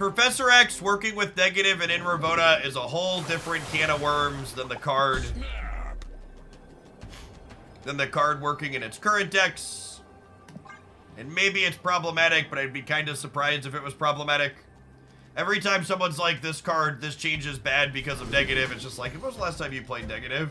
Professor X working with negative and in Ravonna is a whole different can of worms than the card. Than the card working in its current decks. And maybe it's problematic, but I'd be kind of surprised if it was problematic. Every time someone's like, this card, this change is bad because of negative, it's just like, when was the last time you played negative?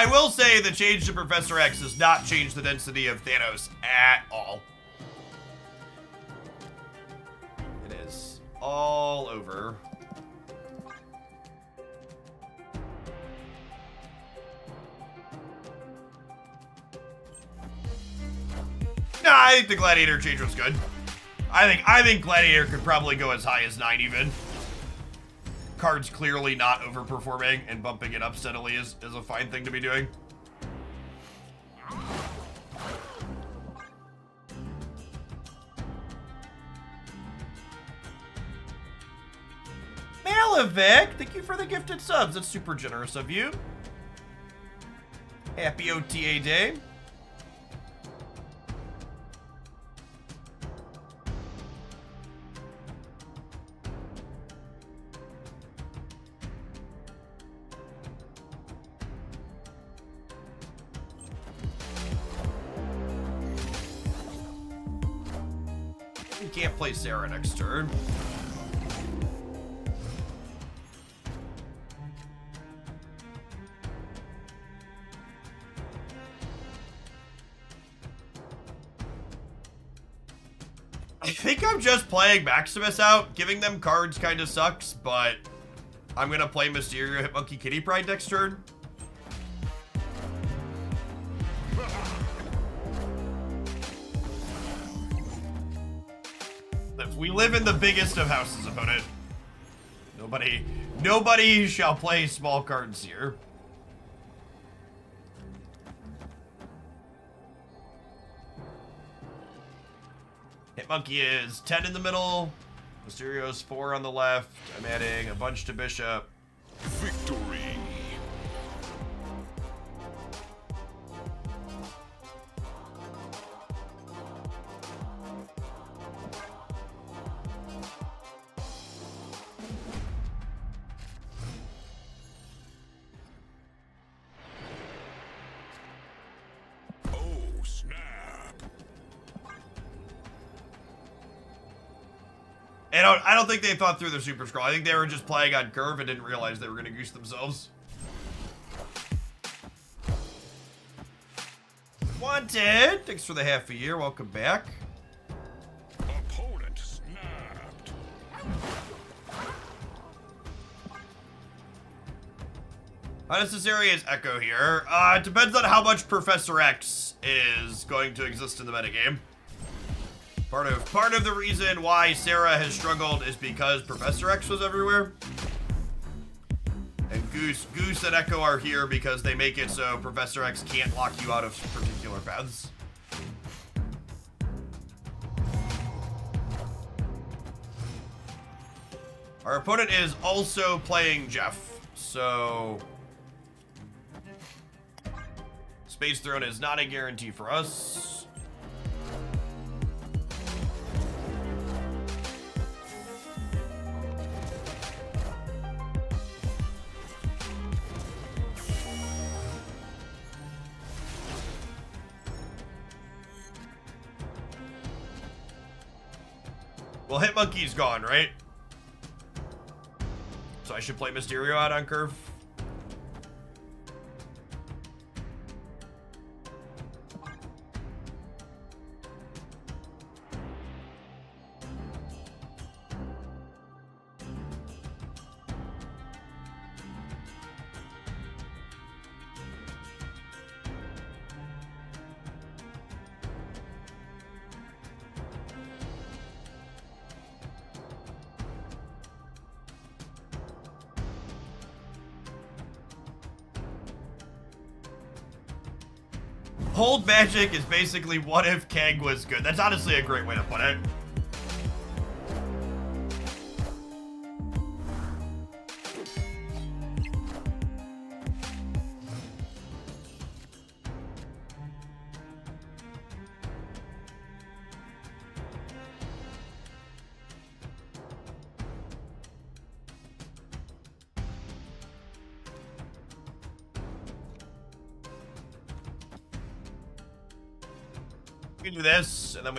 I, will say the change to Professor X does not change the density of Thanos at all. It is all over. Nah, I think the Gladiator change was good. I think I think Gladiator could probably go as high as nine even card's clearly not overperforming and bumping it up steadily is, is a fine thing to be doing. Malevic, thank you for the gifted subs. That's super generous of you. Happy OTA day. Play Sera next turn. I think I'm just playing Maximus out. Giving them cards kind of sucks, but I'm going to play Mysterio Hit Monkey Kitty Pryde next turn. Live in the biggest of houses, opponent. Nobody, nobody shall play small cards here. Hitmonkey is 10 in the middle. Mysterio's 4 on the left. I'm adding a bunch to Bishop. Think they thought through the Super Skrull. I think they were just playing on curve and didn't realize they were going to goose themselves. Wanted! Thanks for the half a year. Welcome back. Opponent snapped. Unnecessary is Echo here. Uh, it depends on how much Professor X is going to exist in the metagame. Part of part of the reason why Sera has struggled is because Professor X was everywhere. And Goose, Goose and Echo are here because they make it so Professor X can't lock you out of particular paths. Our opponent is also playing Jeff, so... Space Throne is not a guarantee for us. Well, Hitmonkey's gone, right? So I should play Mysterio out on curve. Magic is basically what if Kang was good. That's honestly a great way to put it.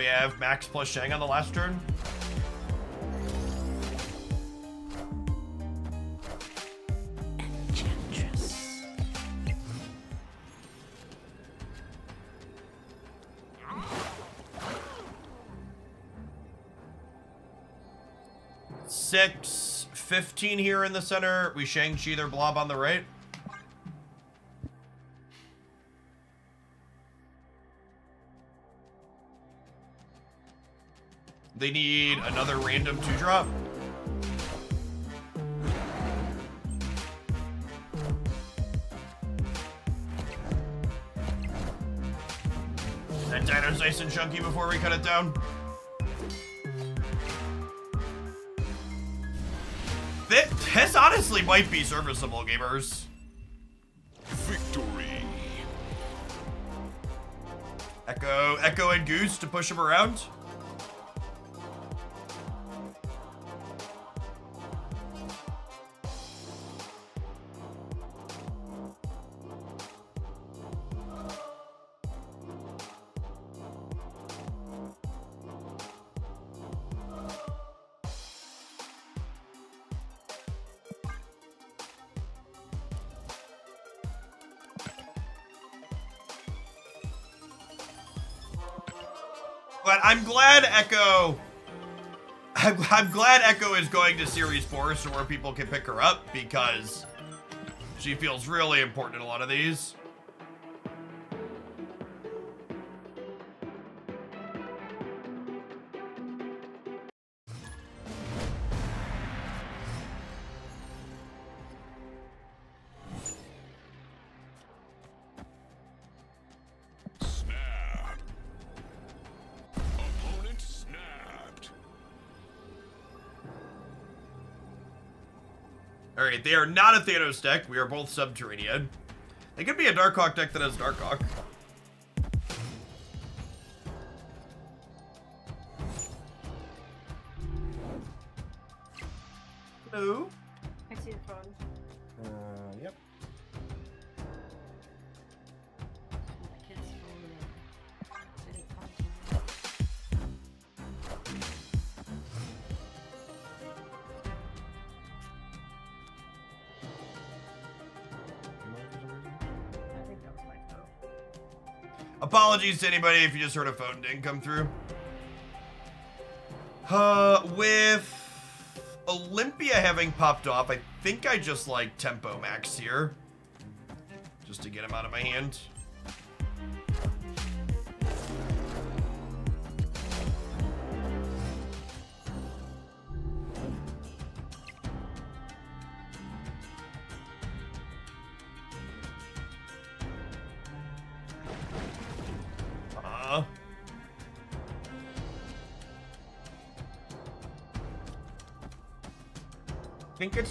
We have Max plus Shang on the last turn. Enchantress. Six, 15 here in the center. We Shang-Chi their blob on the right. They need another random two drop. That dino's nice and chunky before we cut it down. This, this honestly might be serviceable, gamers. Victory. Echo, Echo and Goose to push him around. Echo. I'm, I'm glad Echo is going to Series 4 so where people can pick her up because she feels really important in a lot of these. Alright, they are not a Thanos deck. We are both Subterranean. They could be a Darkhawk deck that has Darkhawk. Hello? I see the phone. Uh, yep. Apologies to anybody if you just heard a phone ding come through. Uh, with Olympia having popped off, I think I just like Tempo Max here. Just to get him out of my hand.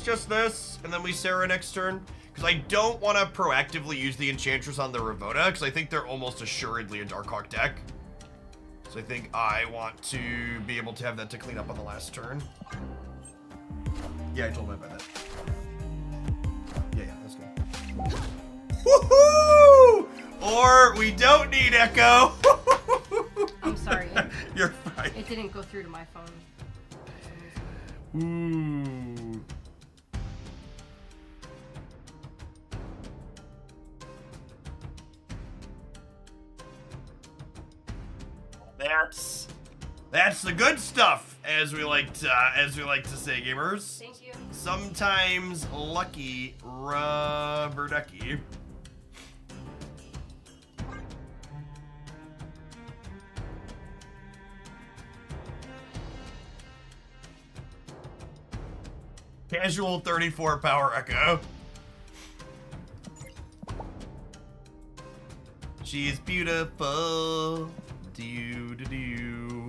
It's just this, and then we Sera next turn. Because I don't want to proactively use the Enchantress on the Ravonna, because I think they're almost assuredly a Darkhawk deck. So I think I want to be able to have that to clean up on the last turn. Yeah, I told him about that. Yeah, yeah, that's good. Woohoo! Or we don't need Echo. I'm sorry. You're fine. it didn't go through to my phone. for some reason. Ooh. That's the good stuff, as we like to uh, as we like to say, gamers. Thank you. Sometimes lucky rubber ducky. Casual 34 power echo. She's beautiful. Do do do.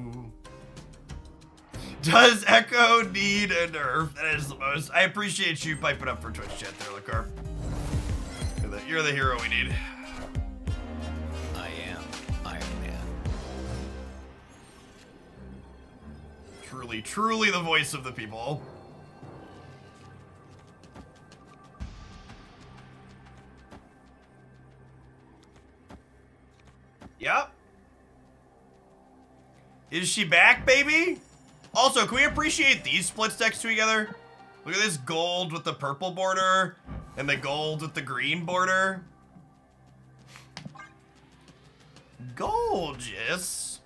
Does Echo need a nerf? That is the most. I appreciate you piping up for Twitch chat there, Lacarp. You're the, you're the hero we need. I am Iron Man. Truly, truly the voice of the people. Yep. Is she back, baby? Also, can we appreciate these split stacks together? Look at this gold with the purple border and the gold with the green border. Gorgeous.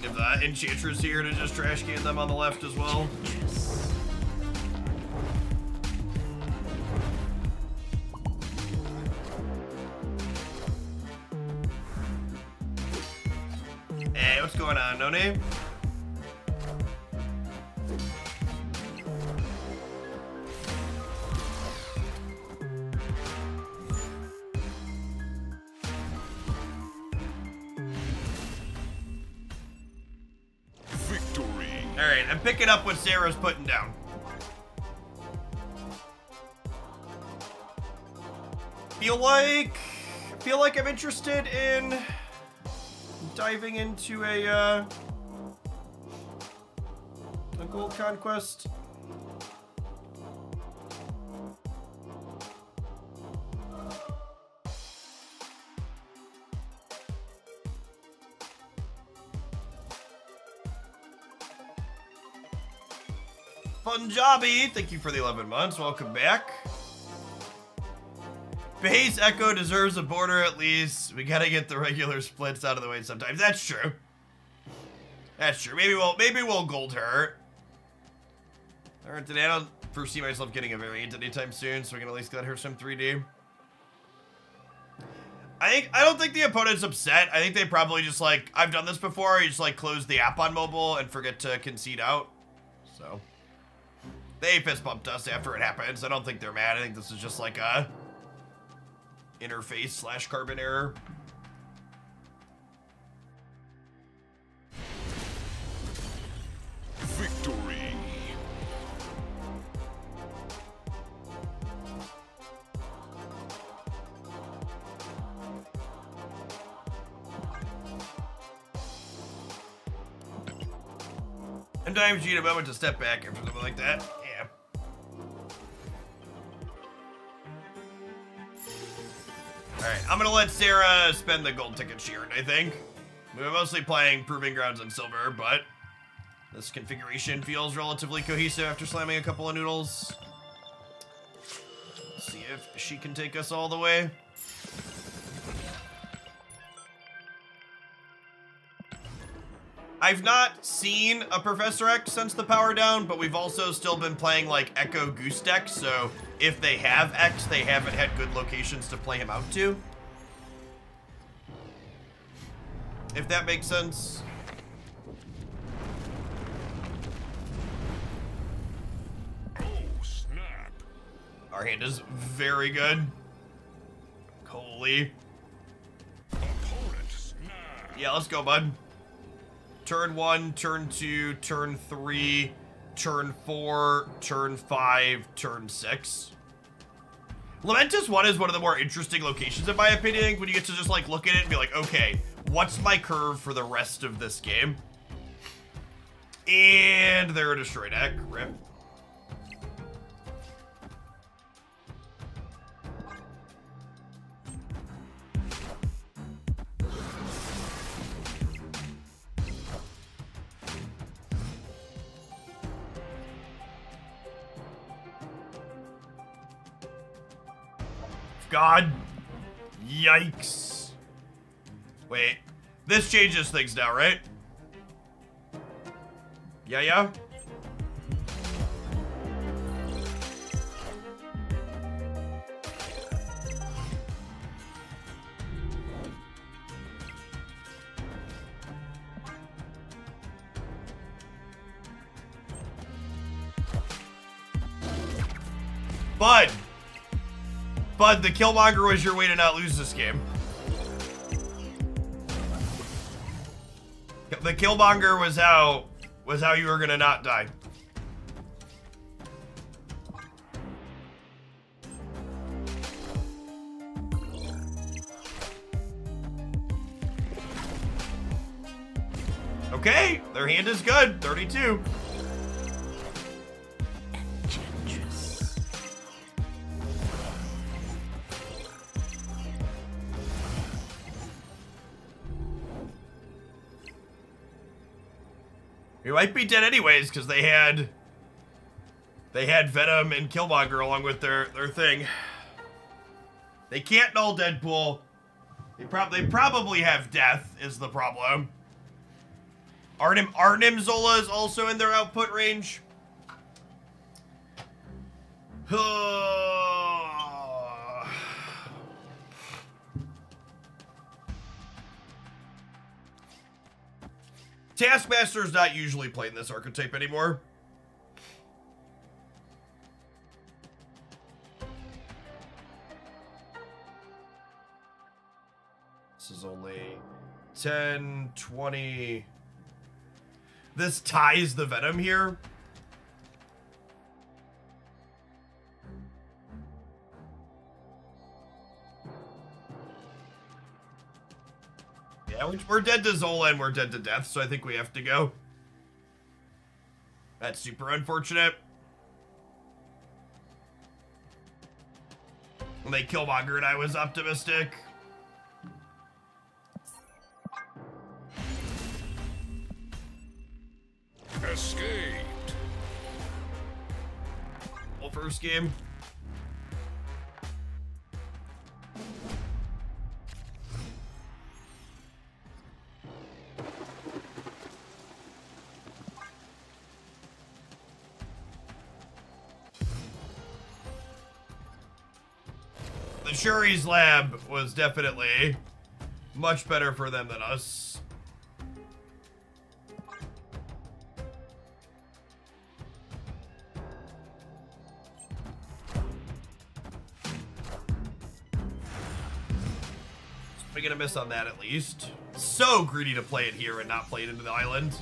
If the Enchantress here to just trash can them on the left as well. Going on, No Name? Victory. Alright, I'm picking up what Sera's putting down. Feel like feel like I'm interested in diving into a uh a gold conquest. Punjabi, thank you for the 11 months. Welcome back. Base Echo deserves a border at least. We gotta get the regular splits out of the way sometimes. That's true. That's true. Maybe we'll maybe we'll gold her. Alright, today I don't foresee myself getting a variant anytime soon, so we can at least get her some 3D. I think I don't think the opponent's upset. I think they probably just like I've done this before. You just like close the app on mobile and forget to concede out. So they fist bumped us after it happens. I don't think they're mad. I think this is just like a interface slash carbon error. Victory. Sometimes you need a moment to step back after something like that. Alright, I'm gonna let Sera spend the gold ticket she earned, I think. We were mostly playing Proving Grounds and Silver, but this configuration feels relatively cohesive after slamming a couple of noodles. See if she can take us all the way. I've not seen a Professor X since the power down, but we've also still been playing like Echo Goose deck, so if they have X, they haven't had good locations to play him out to. If that makes sense. Oh, snap. Our hand is very good. Snap. Yeah, let's go, bud. Turn one, turn two, turn three, turn four, turn five, turn six. Lamentis 1 is one of the more interesting locations in my opinion when you get to just like look at it and be like, okay, what's my curve for the rest of this game? And they're a destroy deck. Rip. God. Yikes. Wait. This changes things now, right? Yeah, yeah? Bud! Bud, the Killmonger was your way to not lose this game. The Killmonger was how was how you were gonna not die. Okay, their hand is good. 32. We might be dead anyways because they had they had Venom and Killmonger along with their their thing. They can't null Deadpool. They probably they probably have death is the problem. Arnim Arnim Zola is also in their output range. Taskmaster's not usually playing this archetype anymore. This is only 10, 20. This ties the Venom here. Yeah, we- we're dead to Zola and we're dead to death, so I think we have to go. That's super unfortunate. When they Killmonger and I was optimistic. Escaped. Well, first game. Shuri's lab was definitely much better for them than us. We're gonna miss on that at least. So greedy to play it here and not play it into the island.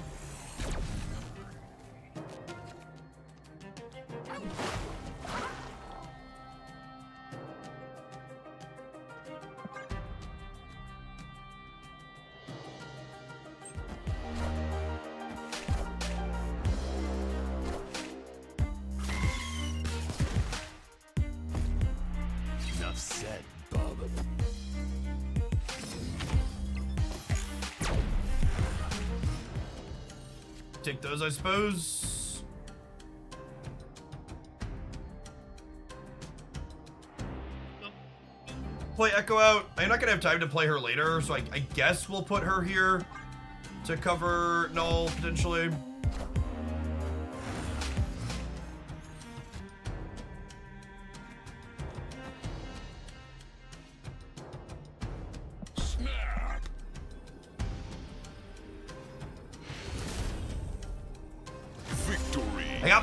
I suppose. Play Echo out. I'm not gonna have time to play her later, so I, I guess we'll put her here to cover Null potentially.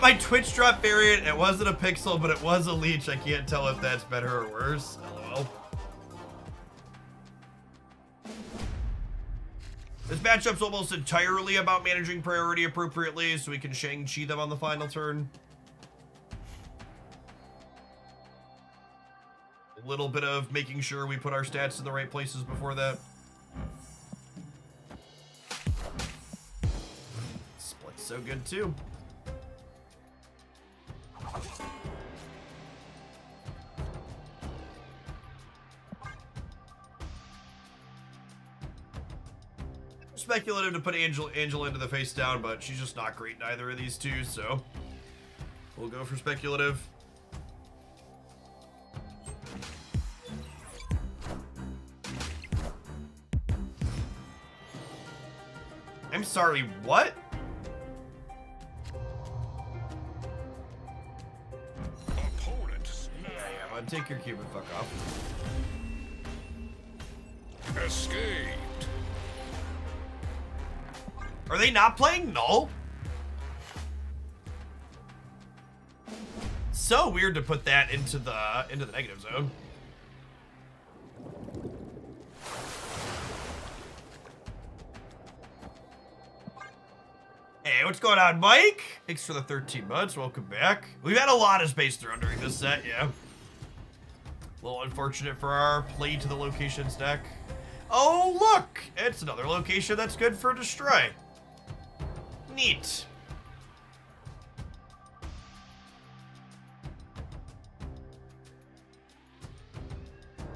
My Twitch drop variant. It wasn't a pixel, but it was a leech. I can't tell if that's better or worse. LOL. This matchup's almost entirely about managing priority appropriately so we can Shang-Chi them on the final turn. A little bit of making sure we put our stats in the right places before that. Split's so good too. Speculative to put Angel Angela into the face down, but she's just not great in either of these two, so we'll go for speculative. I'm sorry, what? Yeah, man, take your cube and fuck off. Escaped. Are they not playing Null? So weird to put that into the into the negative zone. Hey, what's going on, Mike? Thanks for the 13 months. Welcome back. We've had a lot of Space Throne during this set, yeah. A little unfortunate for our play to the locations deck. Oh, look! It's another location that's good for destroy. Neat.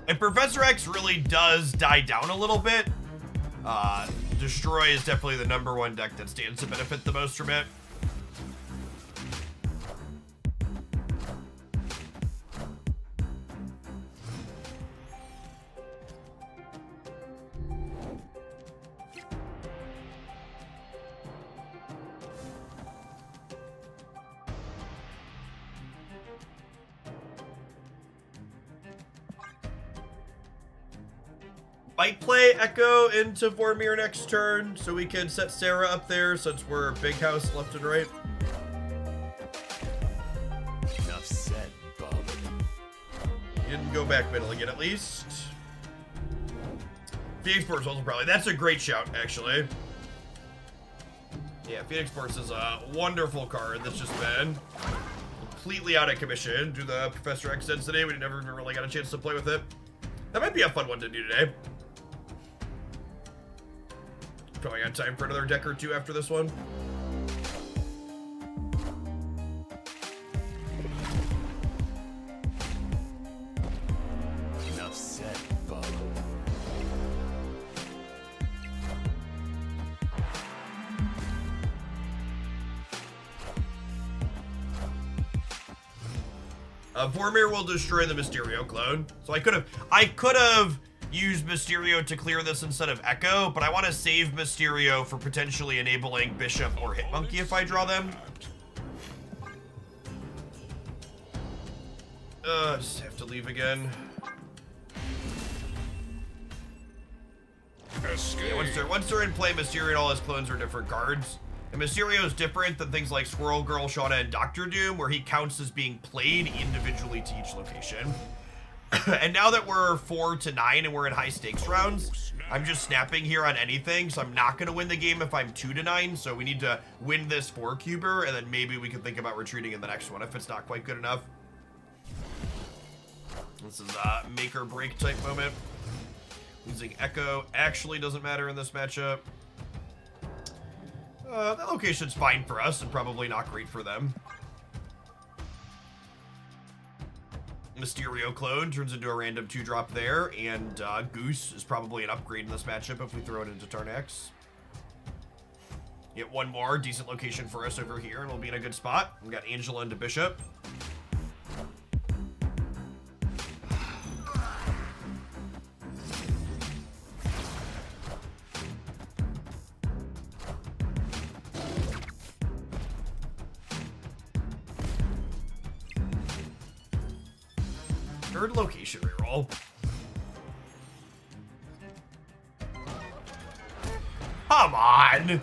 And Professor X really does die down a little bit. Uh, Destroy is definitely the number one deck that stands to benefit the most from it. Echo into Vormir next turn, so we can set Sera up there since we're big house left and right. Enough said. You didn't go back middle again, at least. Phoenix Force also probably. That's a great shout, actually. Yeah, Phoenix Force is a wonderful card that's just been completely out of commission due to the Professor X density. We never even really got a chance to play with it. That might be a fun one to do today. Probably got time for another deck or two after this one. Enough said, Bubba. Uh, Vormir will destroy the Mysterio clone. So I could have, I could have used Mysterio to clear this instead of Echo, but I want to save Mysterio for potentially enabling Bishop or Hitmonkey if I draw them. Uh, just have to leave again. Yeah, once they're once they're in play, Mysterio and all his clones are different guards. And Mysterio is different than things like Squirrel Girl, Shauna, and Doctor Doom, where he counts as being played individually to each location. and now that we're four to nine and we're in high stakes rounds, I'm just snapping here on anything, so I'm not gonna win the game if I'm two to nine. So we need to win this four cuber, and then maybe we can think about retreating in the next one if it's not quite good enough. This is a make or break type moment. Losing Echo actually doesn't matter in this matchup. Uh, that location's fine for us and probably not great for them. Mysterio clone turns into a random two drop there, and uh, Goose is probably an upgrade in this matchup if we throw it into turn X. Get one more decent location for us over here, and we'll be in a good spot. We got Angela into Bishop. Third location reroll. Come on!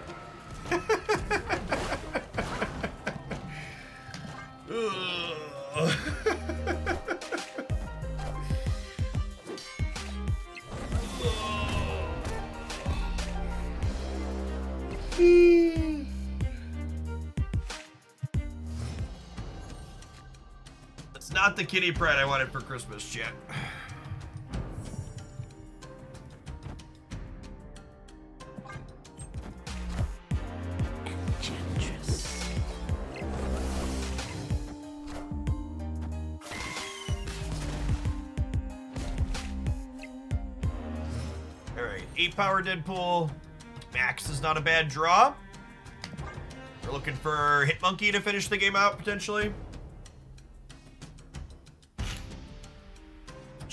Not the Kitty Pryde I wanted for Christmas, chat. Alright, 8 power Deadpool. Max is not a bad draw. We're looking for Hitmonkey to finish the game out, potentially.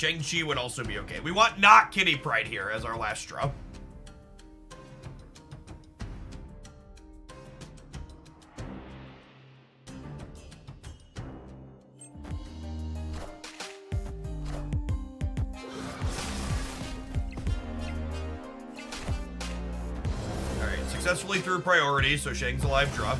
Shang-Chi would also be okay. We want not Kitty Pryde here as our last draw. Alright, successfully through priority, so Shang's alive live drop.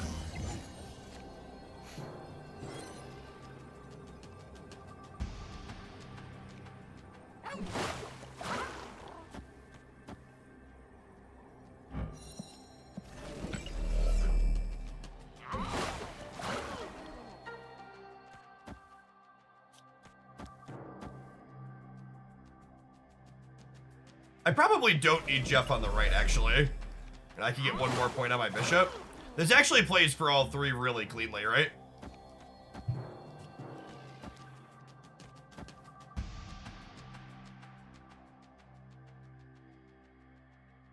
Probably don't need Jeff on the right, actually. And I can get one more point on my bishop. This actually plays for all three really cleanly, right?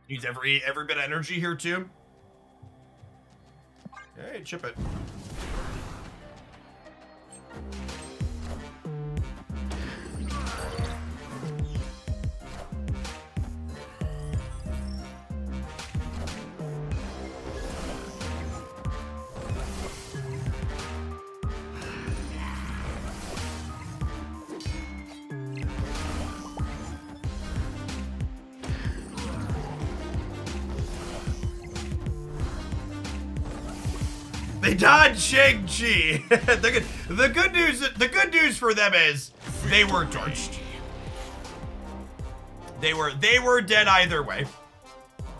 Needs every every bit of energy here too. Hey, chip it. Dodged Shang-Chi. the, good, the good news the good news for them is they were torched. They were they were dead either way.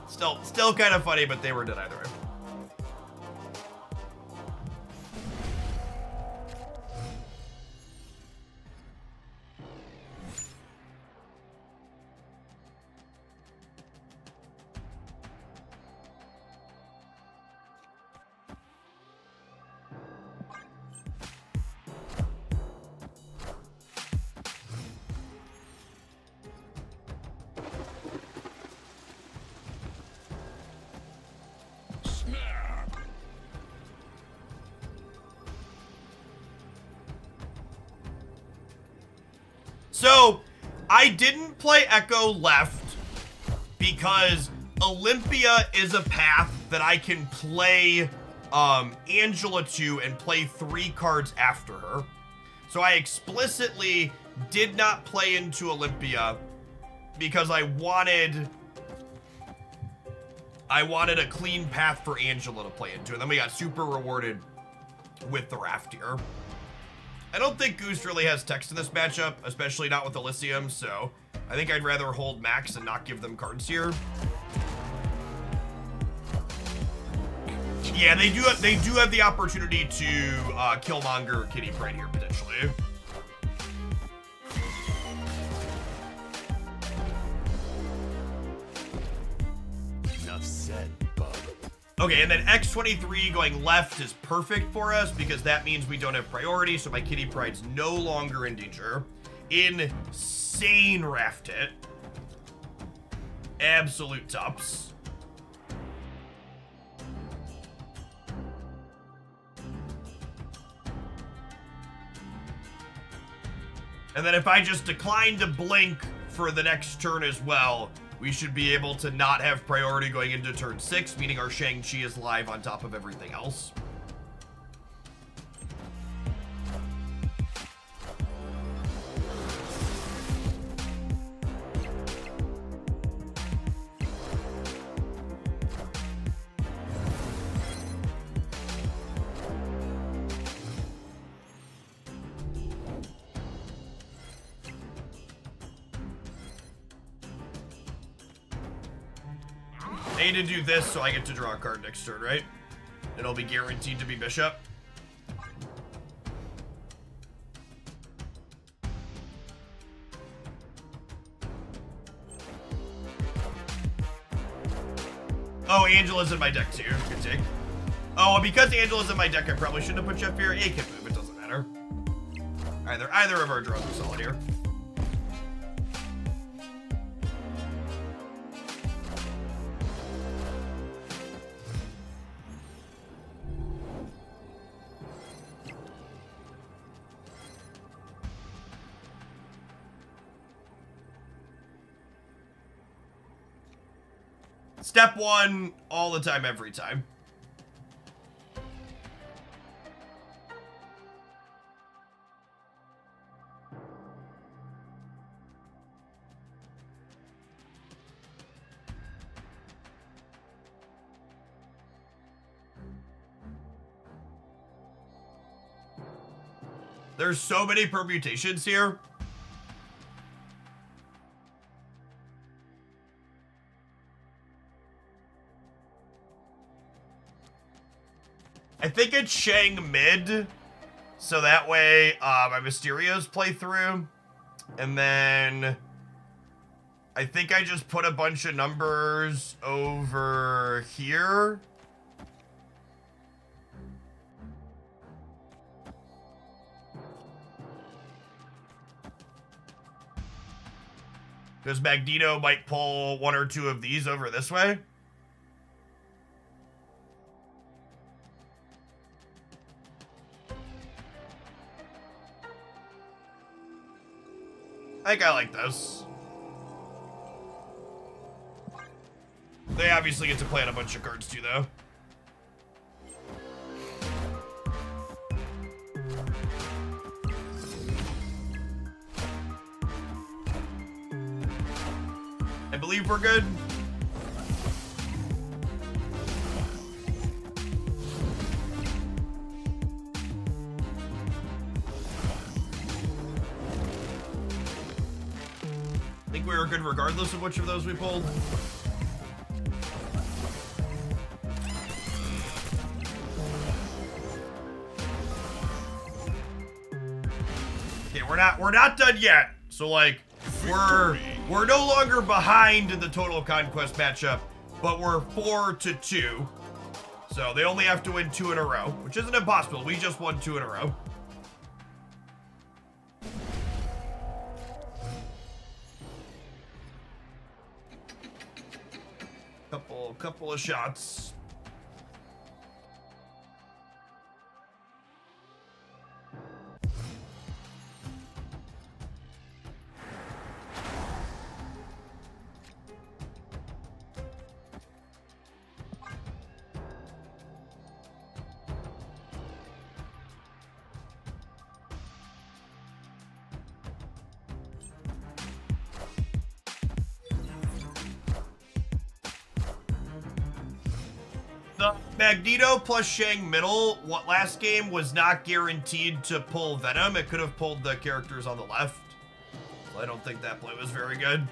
Still still kind of funny, but they were dead either way. Didn't play Echo left because Olympia is a path that I can play um, Angela to and play three cards after her. So I explicitly did not play into Olympia because I wanted I wanted a clean path for Angela to play into. And then we got super rewarded with the raft here. I don't think Goose really has text in this matchup, especially not with Elysium, so I think I'd rather hold Max and not give them cards here. Yeah, they do have, they do have the opportunity to uh, Killmonger Kitty Pryde here potentially. Okay, and then X23 going left is perfect for us because that means we don't have priority, so my Kitty Pryde's no longer in danger. Insane raft hit. Absolute tops. And then if I just decline to blink for the next turn as well, we should be able to not have priority going into turn six, meaning our Shang-Chi is live on top of everything else. This so I get to draw a card next turn, right? It'll be guaranteed to be Bishop. Oh, Angela's in my deck too. Good take. Oh, because Angela's in my deck, I probably shouldn't have put Jeff here. It can move, it doesn't matter. Either either of our draws are solid here. Step one, all the time, every time. There's so many permutations here. Think it's Shang mid, so that way uh, my Mysterios play through, and then I think I just put a bunch of numbers over here. Because Magneto might pull one or two of these over this way. I think I like this. They obviously get to play on a bunch of cards too, though. I believe we're good. Good regardless of which of those we pulled. Okay, we're not we're not done yet. So like we're we're no longer behind in the total conquest matchup, but we're four to two. So they only have to win two in a row, which isn't impossible. We just won two in a row. Couple of shots. Magneto plus Shang middle, what last game was not guaranteed to pull Venom. It could have pulled the characters on the left. So I don't think that play was very good.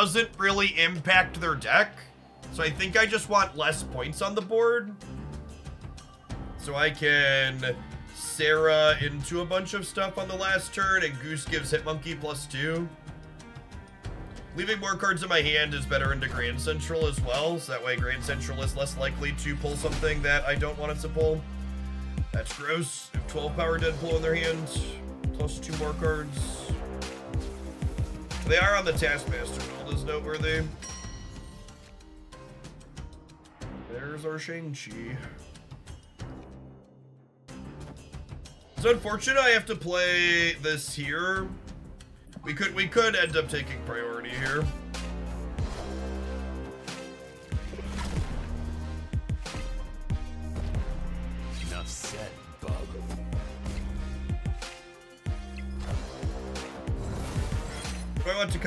Doesn't really impact their deck. So I think I just want less points on the board. So I can Sera into a bunch of stuff on the last turn, and Goose gives Hitmonkey plus two. Leaving more cards in my hand is better into Grand Central as well, so that way Grand Central is less likely to pull something that I don't want it to pull. That's gross. If 12 power Deadpool in their hand, plus two more cards. They are on the Taskmaster is noteworthy. There's our Shang-Chi. It's unfortunate I have to play this here. We could we could end up taking priority here.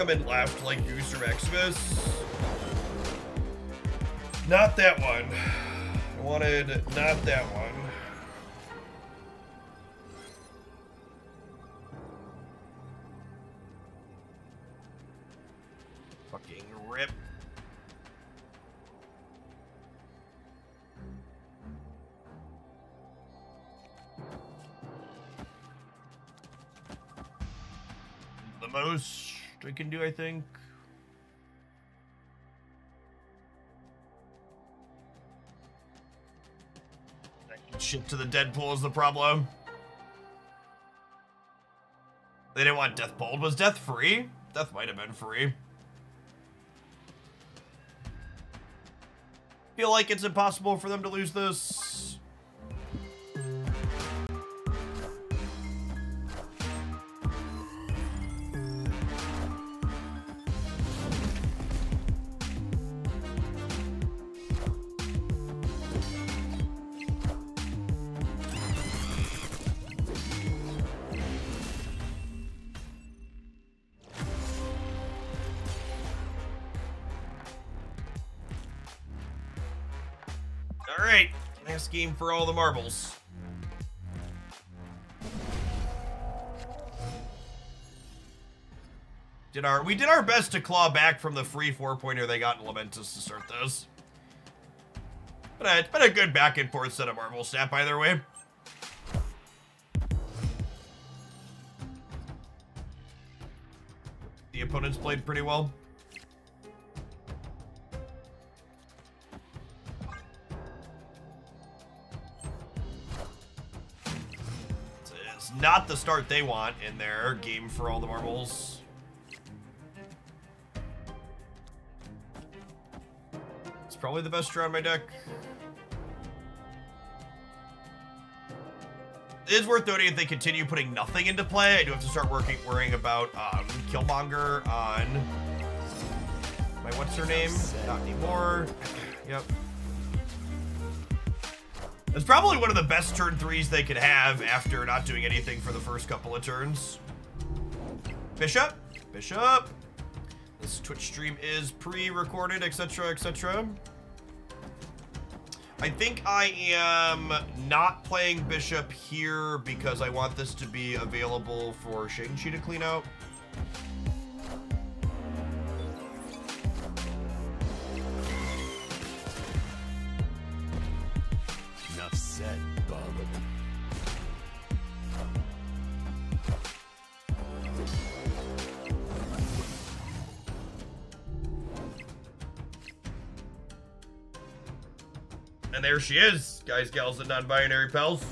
Come in left like Goose or. Not that one. I wanted not that one. Do, I think. Shit to the Deadpool is the problem. They didn't want Deadpool. Was Death free? Death might have been free. Feel like it's impossible for them to lose this. All right, next game for all the marbles. Did our we did our best to claw back from the free four pointer they got in Lamentis to start those. But it's been a good back and forth set of Marvel SNAP either way. The opponents played pretty well. Not the start they want in their game for all the marbles. It's probably the best draw on my deck. It is worth noting if they continue putting nothing into play, I do have to start working worrying about um, Killmonger on my what's her name? Not anymore. Yep. It's probably one of the best turn threes they could have after not doing anything for the first couple of turns. Bishop, Bishop. This Twitch stream is pre-recorded, etc., etc. I think I am not playing Bishop here because I want this to be available for Shang-Chi to clean out. There she is, guys, gals, and non-binary pals.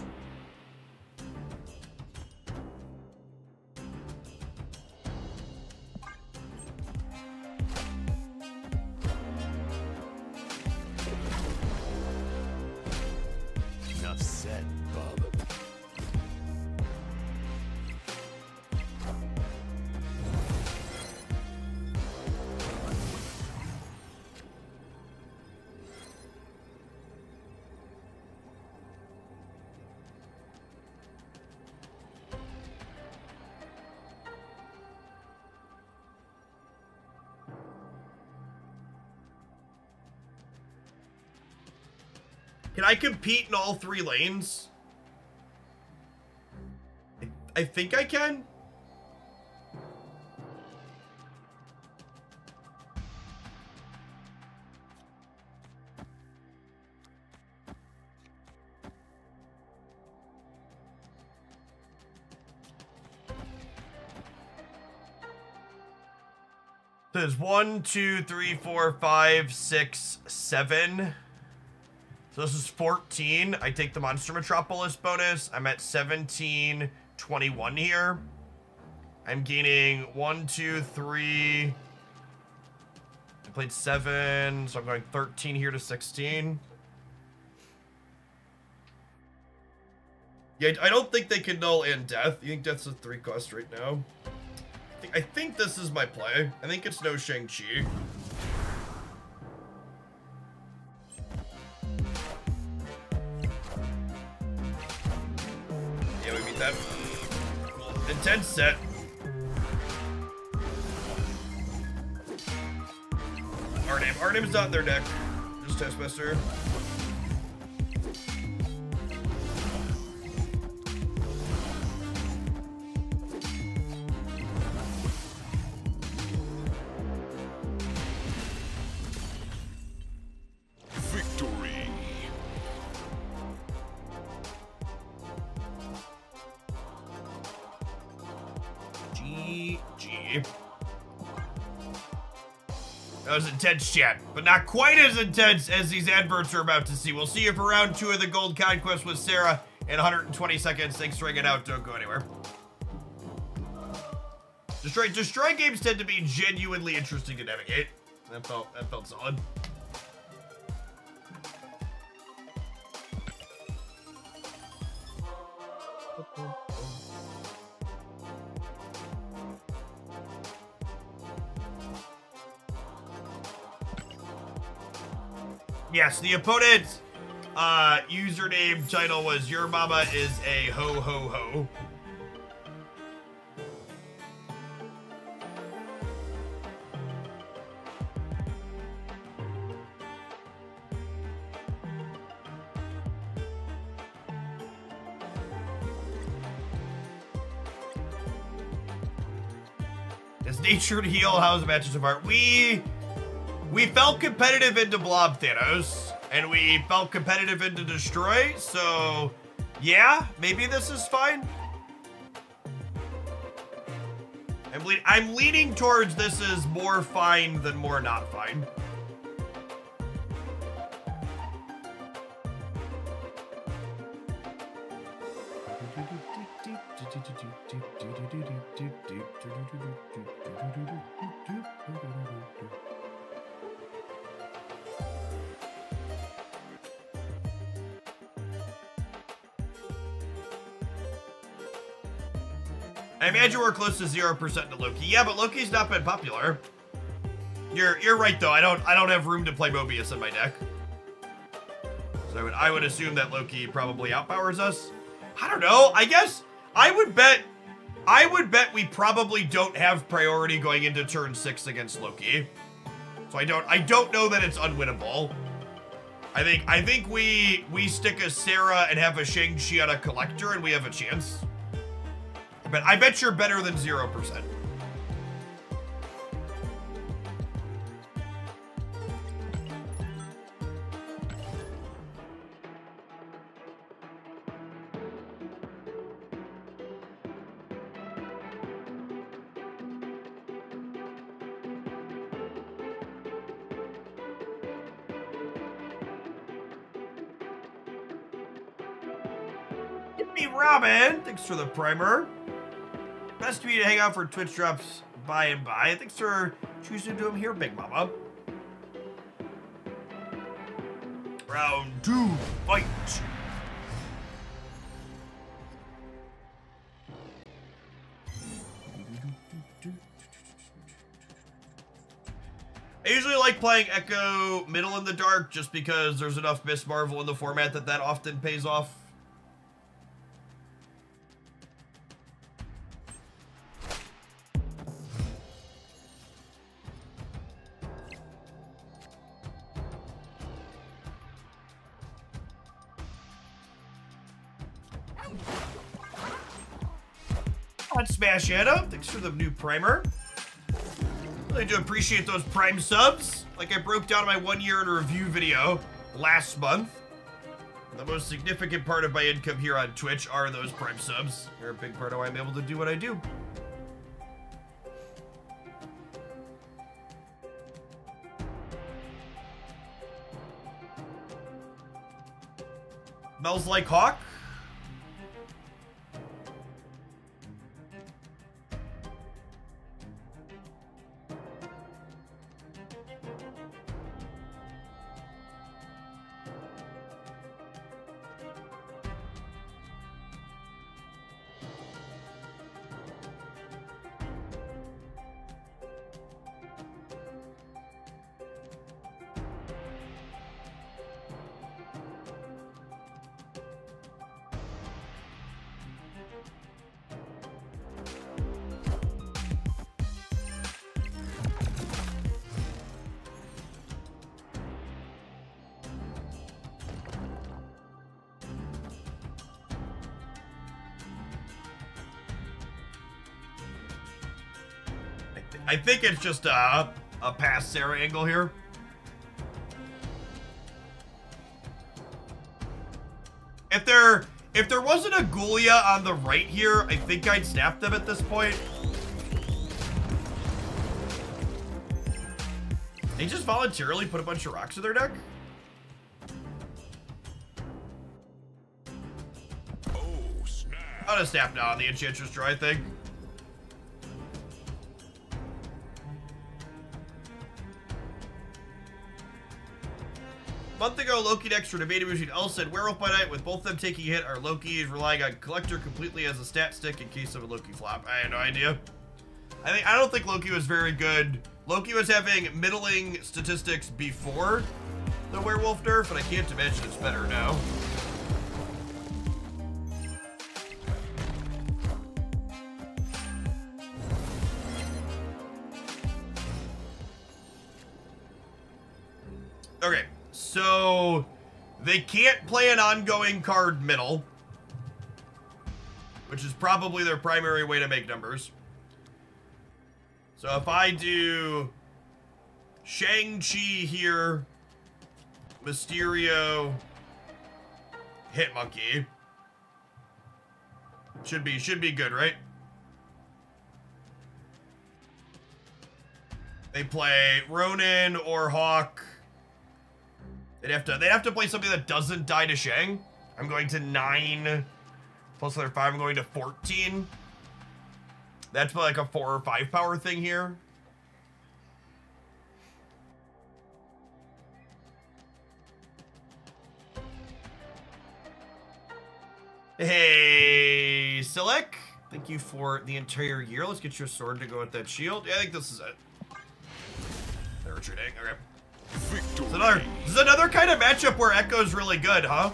Can I compete in all three lanes? I, I think I can. There's one, two, three, four, five, six, seven. So this is 14. I take the Monster Metropolis bonus. I'm at 17, 21 here. I'm gaining one, two, three. I played seven, so I'm going 13 here to 16. Yeah, I don't think they can Knull and death. You think death's a three cost right now? I think, I think this is my play. I think it's no Shang-Chi. Set. Arnim. Arnim's not in their deck. Just Taskmaster. That was intense chat, but not quite as intense as these adverts are about to see. We'll see you for round two of the Gold Conquest with Sera in 120 seconds. Thanks for hanging out. Don't go anywhere. Destroy, destroy games tend to be genuinely interesting to navigate. That felt that felt solid. match. The opponent uh, username title was Your Mama is a Ho Ho Ho. Does nature heal? How's the matches apart? We we felt competitive into Blob Thanos, and we felt competitive into Destroy, so yeah, maybe this is fine. I'm, le I'm leaning towards this is more fine than more not fine. Imagine we're close to zero percent to Loki. Yeah, but Loki's not been popular. You're you're right though. I don't I don't have room to play Mobius in my deck. So I would I would assume that Loki probably outpowers us. I don't know. I guess I would bet I would bet we probably don't have priority going into turn six against Loki. So I don't I don't know that it's unwinnable. I think I think we we stick a Sera and have a Shang-Chi on a collector and we have a chance. But I bet you're better than 0%. Give me Robin. Thanks for the primer. Best of you to hang out for Twitch drops by and by. Thanks for choosing to do them here, Big Mama. Round two, fight. I usually like playing Echo middle in the dark just because there's enough Ms. Marvel in the format that that often pays off. On Smash Anna. Thanks for the new primer. Really do appreciate those prime subs. Like I broke down my one year in a review video last month. The most significant part of my income here on Twitch are those prime subs. They're a big part of why I'm able to do what I do. Smells like Hawk. I think it's just uh, a, a past Sera angle here. If there if there wasn't a Gulia on the right here, I think I'd snap them at this point. They just voluntarily put a bunch of rocks in their deck? Oh, snap. Gonna snap now on the Enchantress Dry thing. Month ago, Loki decks were debating between Elsa and Werewolf by Night. With both of them taking a hit, our Loki is relying on Collector completely as a stat stick in case of a Loki flop. I had no idea. I think I don't think Loki was very good. Loki was having middling statistics before the Werewolf nerf, but I can't imagine it's better now. Okay, so they can't play an ongoing card middle, which is probably their primary way to make numbers. So if I do Shang-Chi here, Mysterio, Hit Monkey. Should be should be good, right? They play Ronin or Hawk. They'd have to they'd have to play something that doesn't die to Shang. I'm going to nine plus another five. I'm going to 14. That's like a four or five power thing here. Hey, Silic. Thank you for the entire year. Let's get your sword to go with that shield. Yeah, I think this is it. They're retreating. Okay. Victory. This is another, this is another kind of matchup where Echo's really good, huh?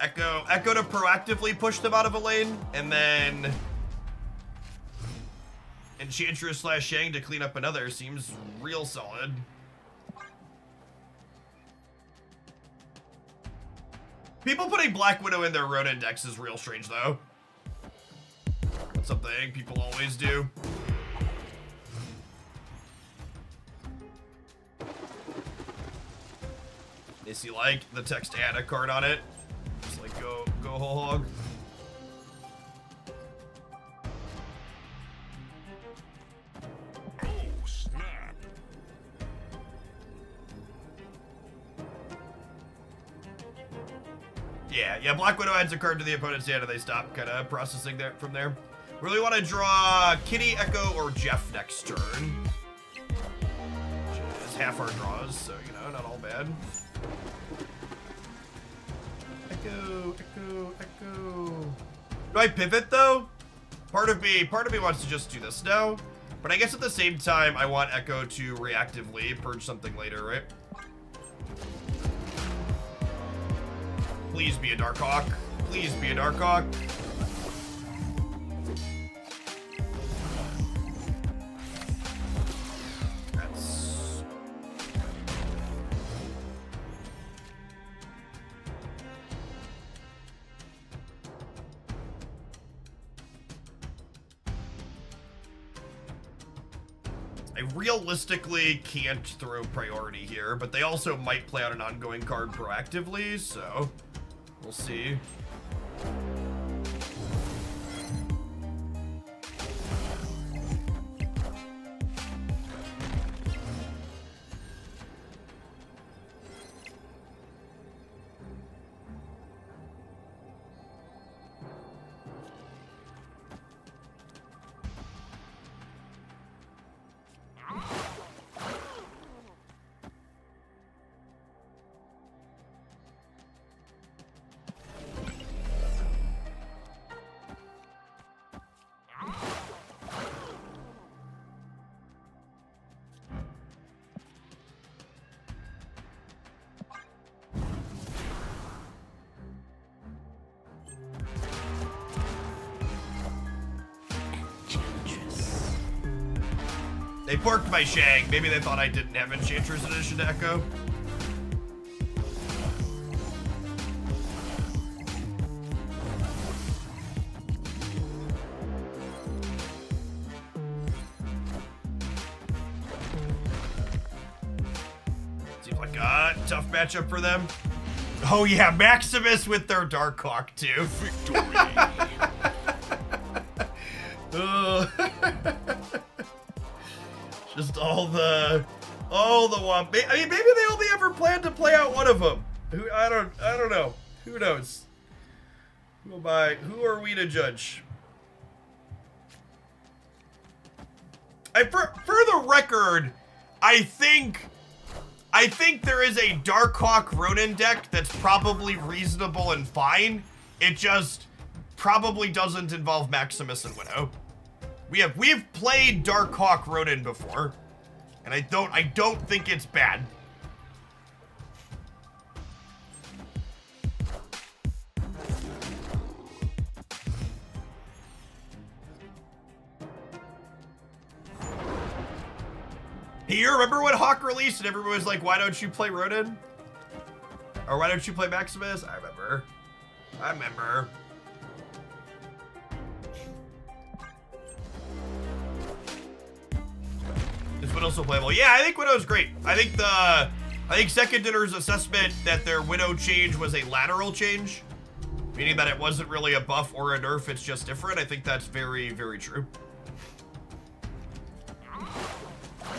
Echo, Echo to proactively push them out of a lane, and then Enchantress slash Shang to clean up another seems real solid. People putting Black Widow in their Ronin decks is real strange, though. That's something people always do. They see like the text add a card on it. Just like go go whole hog. Yeah, yeah, Black Widow adds a card to the opponent's hand and they stop kind of processing that from there. Really want to draw Kitty, Echo, or Jeff next turn. Which is half our draws, so, you know, not all bad. Echo, Echo, Echo. Do I pivot, though? Part of me, part of me wants to just do this now. But I guess at the same time, I want Echo to reactively purge something later, right? Please be a Darkhawk. Please be a Darkhawk. Realistically can't throw priority here, but they also might play out an ongoing card proactively, so we'll see. They porked my Shang. Maybe they thought I didn't have Enchantress to Echo. Seems like a tough matchup for them. Oh yeah, Maximus with their Dark Hawk too. Victory. Ugh. Just all the, all the one. I mean, maybe they only ever planned to play out one of them. Who I don't, I don't know. Who knows? Who am I? Who are we to judge? I for for the record, I think. I think there is a Darkhawk Ronin deck that's probably reasonable and fine. It just probably doesn't involve Maximus and Widow. We have we've played Dark Hawk Ronin before, and I don't I don't think it's bad. Here, remember when Hawk released and everyone was like, why don't you play Ronin? Or why don't you play Maximus? I remember. I remember. Widow's still playable. Yeah, I think Widow's great. I think the I think Second Dinner's assessment that their Widow change was a lateral change, meaning that it wasn't really a buff or a nerf, it's just different. I think that's very, very true.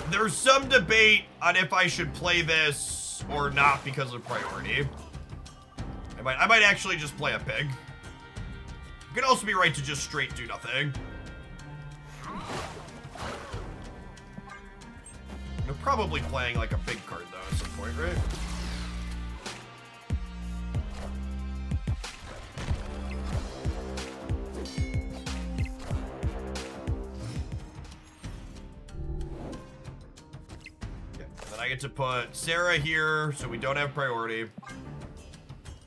There's some debate on if I should play this or not because of priority. I might I might actually just play a pig. It could also be right to just straight do nothing. You're probably playing like a big card though at some point, right? Okay, Then I get to put Sera here, so we don't have priority.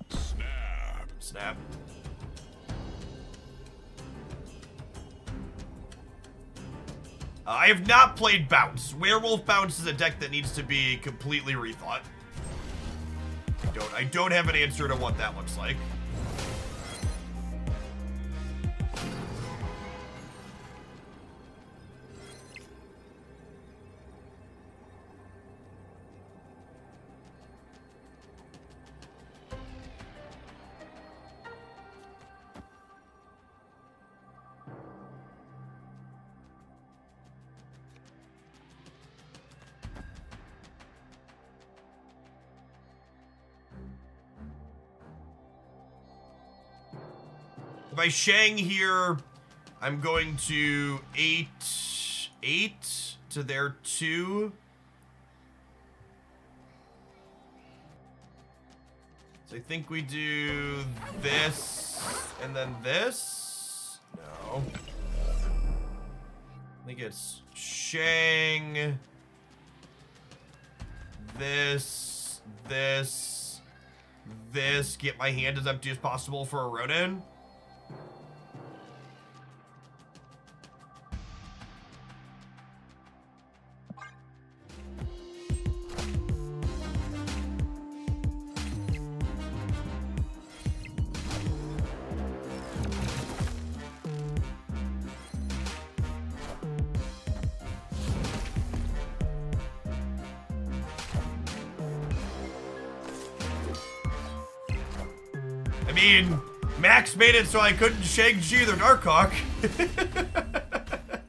Snap. Snap. Uh, I have not played Bounce. Werewolf Bounce is a deck that needs to be completely rethought. I don't, I don't have an answer to what that looks like. I Shang here, I'm going to eight, eight to their two. So I think we do this and then this. No. I think it's Shang. This, this, this. Get my hand as empty as possible for a Ronin. Mean, Max made it so I couldn't Shang-Chi the Darkhawk.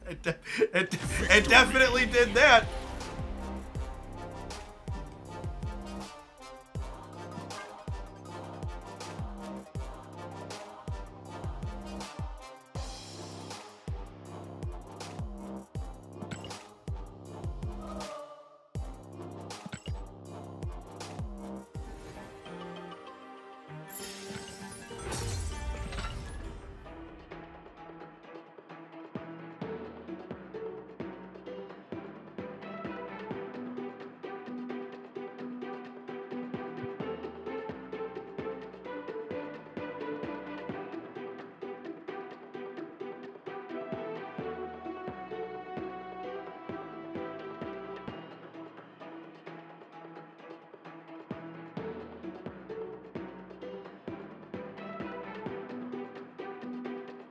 it, de- it, it definitely did that.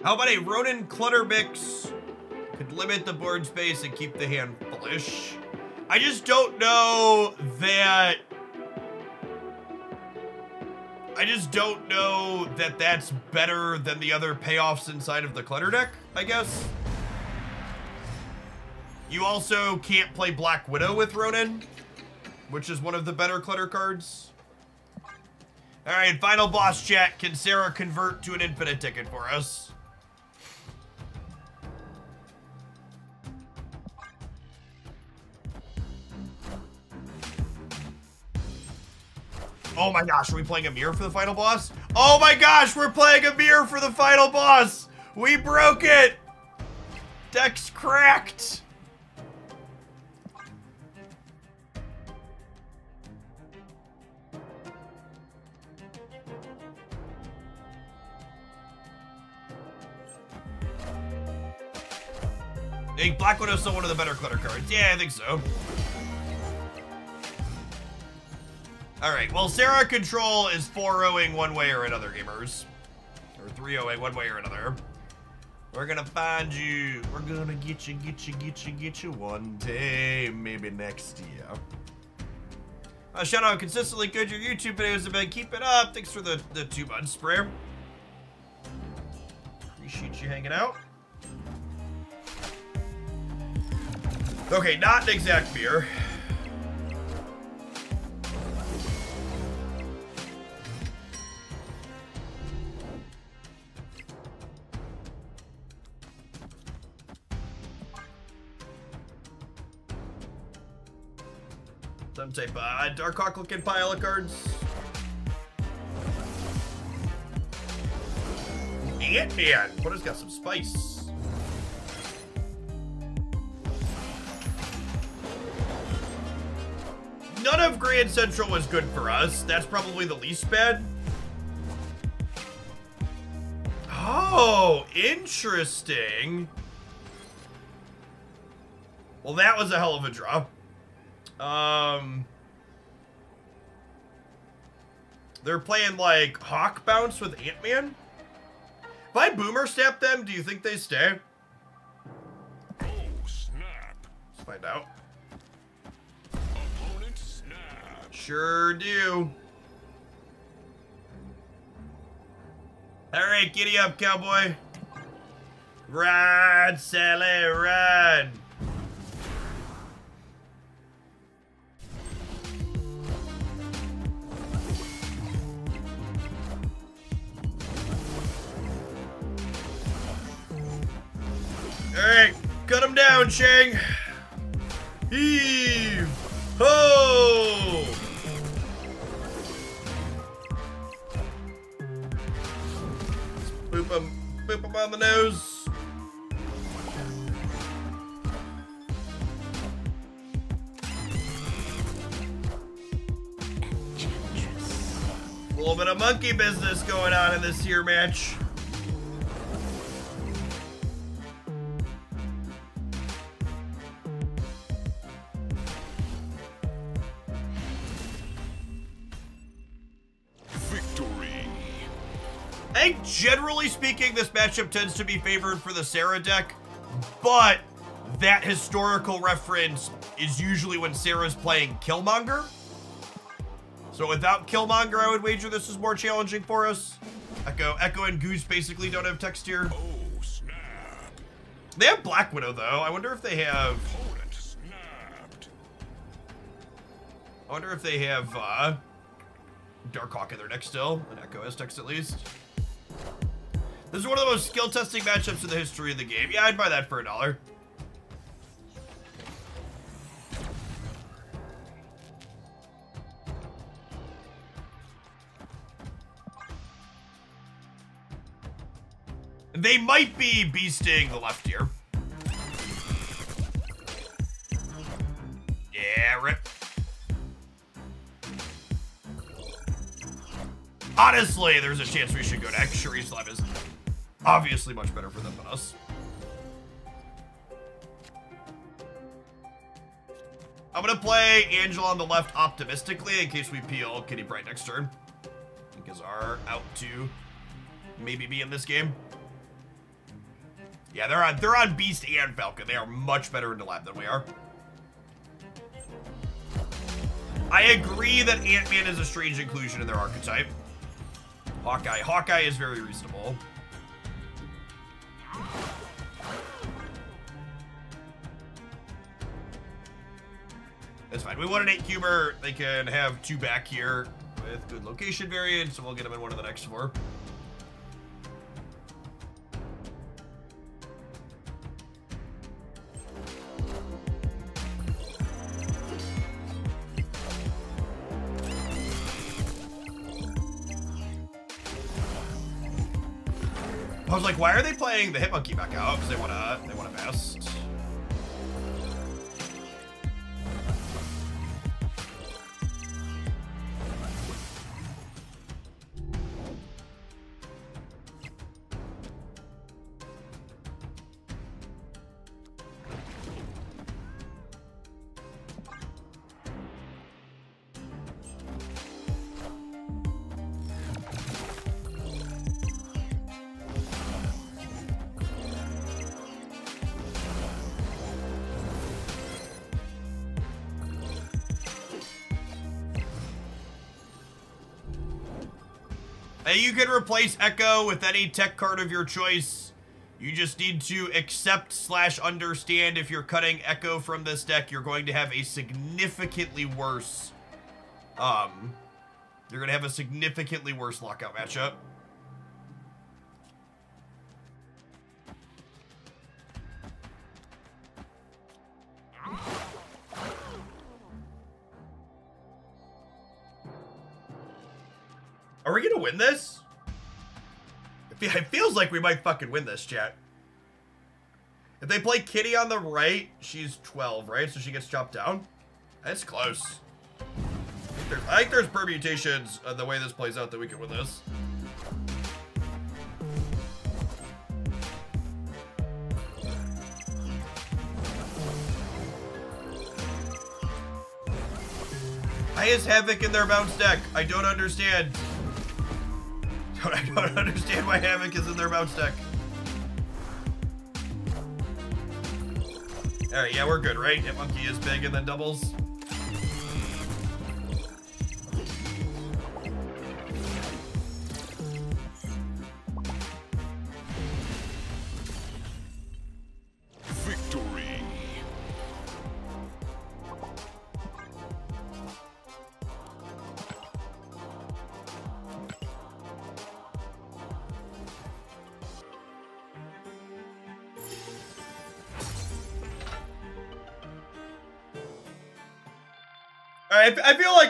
How about a Ronin Clutter Mix? Could limit the board space and keep the hand bullish. I just don't know that... I just don't know that that's better than the other payoffs inside of the Clutter deck, I guess. You also can't play Black Widow with Ronin, which is one of the better Clutter cards. All right, final boss chat. Can Sera convert to an infinite ticket for us? Oh my gosh, are we playing a mirror for the final boss? Oh my gosh, we're playing a mirror for the final boss! We broke it! Deck's cracked! I think Black Widow's still one of the better clutter cards. Yeah, I think so. Alright, well, Sera Control is 4-0ing one way or another, gamers. Or 3-0ing one way or another. We're gonna find you. We're gonna get you, get you, get you, get you one day, maybe next year. Uh, shout out consistently good. Your YouTube videos have been. Keep it up. Thanks for the, the two months sprayer. Appreciate you hanging out. Okay, not an exact beer. Uh, Dark Hawk looking pile of cards. Ant-Man! What has got some spice? None of Grand Central was good for us. That's probably the least bad. Oh, interesting. Well, that was a hell of a draw. Um, they're playing like Hawk Bounce with Ant Man. If I boomer step them, do you think they stay? Oh, snap. Let's find out. Opponent snap. Sure do. All right, giddy up, cowboy. Ride, Sally, ride. Cut him down, Shang. Heave! Ho! Boop him, boop him on the nose. A little bit of monkey business going on in this here match. Generally speaking, this matchup tends to be favored for the Sera deck, but that historical reference is usually when Sera's playing Killmonger. So without Killmonger, I would wager this is more challenging for us. Echo, Echo and Goose basically don't have text here. Oh, snap. They have Black Widow though. I wonder if they have. Opponent snapped. I wonder if they have uh, Dark Hawk in their deck still, and Echo has text at least. This is one of the most skill testing matchups in the history of the game. Yeah, I'd buy that for a dollar. They might be beasting the left here. Yeah, rip. Honestly, there's a chance we should go to Shuri's Lab is obviously much better for them than us. I'm gonna play Angel on the left optimistically in case we peel Kitty Pryde next turn. Because our out to maybe be in this game. Yeah, they're on they're on Beast and Falcon. They are much better into the lab than we are. I agree that Ant-Man is a strange inclusion in their archetype. Hawkeye. Hawkeye is very reasonable. That's fine. We want an 8 cuber. They can have two back here with good location variance, so we'll get them in one of the next four. I was like, why are they playing the Hitmonkey back out? Because they wanna they wanna best. Can replace Echo with any tech card of your choice. You just need to accept slash understand if you're cutting Echo from this deck, you're going to have a significantly worse, um, you're going to have a significantly worse lockout matchup. Are we gonna win this? It feels like we might fucking win this, chat. If they play Kitty on the right, she's 12, right? So she gets chopped down? That's close. I think there's, I think there's permutations the way this plays out that we can win this. I is Havok in their bounce deck. I don't understand. I don't mm. understand why Havok is in their bounce deck. Alright, yeah, we're good, right? Hit Monkey is big and then doubles.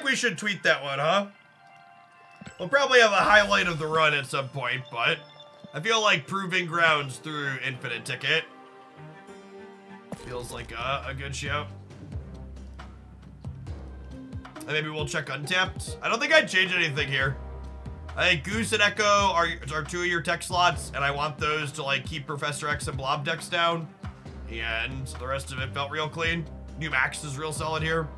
We should tweet that one, huh? We'll probably have a highlight of the run at some point, but I feel like proving grounds through Infinite Ticket feels like a, a good show. And maybe we'll check Untapped. I don't think I'd change anything here. I think Goose and Echo are, are two of your tech slots, and I want those to like keep Professor X and Blob decks down. And the rest of it felt real clean. New Max is real solid here.